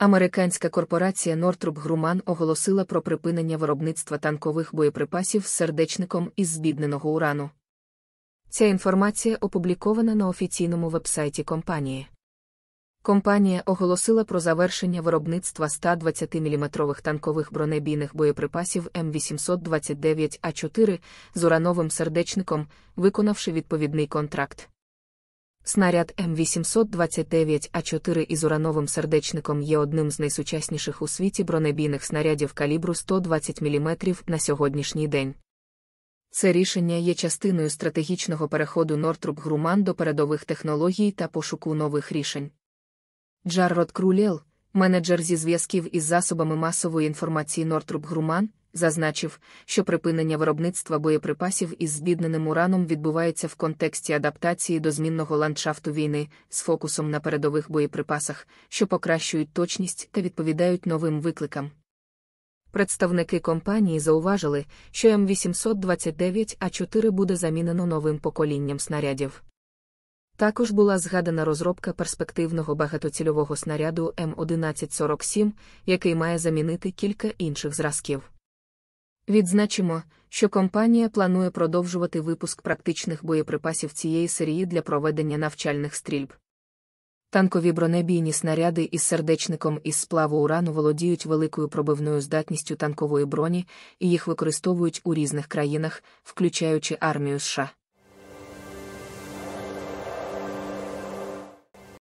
Американська корпорація Northrop Grumman оголосила про припинення виробництва танкових боєприпасів з сердечником із збідненого урану. Ця інформація опублікована на офіційному вебсайті компанії. Компанія оголосила про завершення виробництва 120-мм танкових бронебійних боєприпасів М829А4 з урановим сердечником, виконавши відповідний контракт. Снаряд М829А4 із урановим сердечником є одним з найсучасніших у світі бронебійних снарядів калібру 120 мм на сьогоднішній день. Це рішення є частиною стратегічного переходу Northrop Grumman до передових технологій та пошуку нових рішень. Джаррод Крулєл, менеджер зі зв'язків із засобами масової інформації Northrop Grumman, зазначив, що припинення виробництва боєприпасів із збідненим ураном відбувається в контексті адаптації до змінного ландшафту війни з фокусом на передових боєприпасах, що покращують точність та відповідають новим викликам. Представники компанії зауважили, що М829А4 буде замінено новим поколінням снарядів. Також була згадана розробка перспективного багатоцільового снаряду М1147, який має замінити кілька інших зразків. Відзначимо, що компанія планує продовжувати випуск практичних боєприпасів цієї серії для проведення навчальних стрільб. Танкові бронебійні снаряди із сердечником із сплаву урану володіють великою пробивною здатністю танкової броні і їх використовують у різних країнах, включаючи армію США.